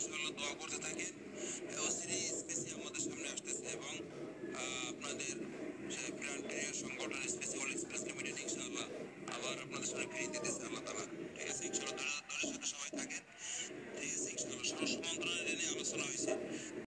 ইনশাল্লাহ দোয়া করতে স্পেসি আমাদের সামনে আসতেছে এবং আপনাদের সেই প্রাণ সংগঠন এক্সপ্রেস লিমিটেড আবার আপনাদের সামনে ফিরিয়ে দিতেছে আল্লাহ তালা ঠিক আছে ধরে সাথে সবাই থাকেন। ঠিক আছে সবসময়